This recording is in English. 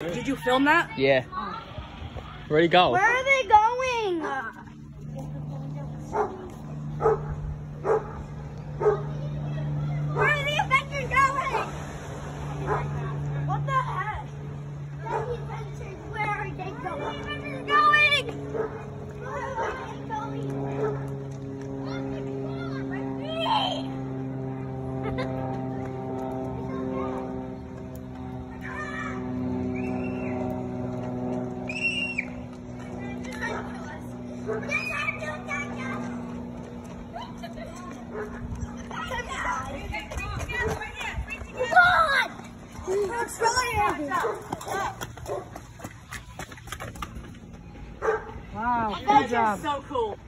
Did you film that? Yeah. Oh. Where'd he go? Where are they going? Wow, good job. So cool.